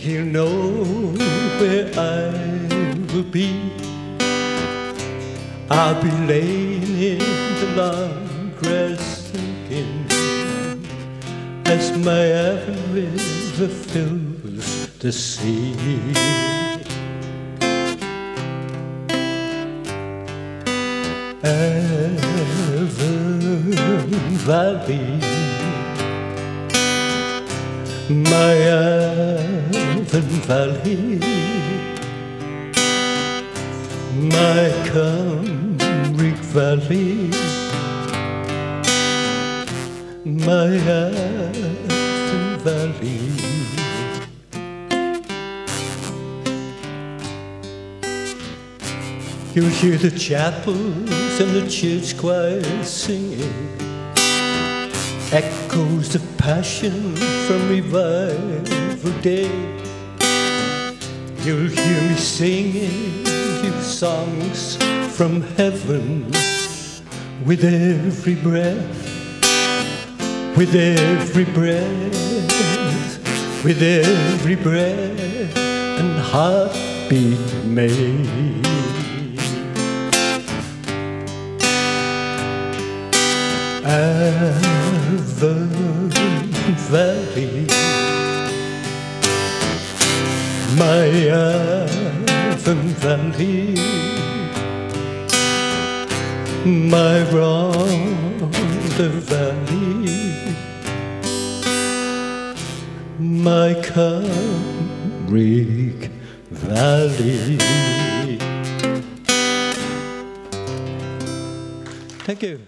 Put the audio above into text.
He'll know where I will be. I'll be laying in the long grass thinking as my River fills the sea. Avon Valley, my Avon Valley, my Cumbric Valley, my Avon Valley. You'll hear the chapels and the church choirs singing Echoes of passion from revival day. You'll hear me singing you songs from heaven With every breath, with every breath With every breath and heartbeat made Avon Valley, my Avon Valley, my Rhondda Valley, my Cumbric Valley. Thank you.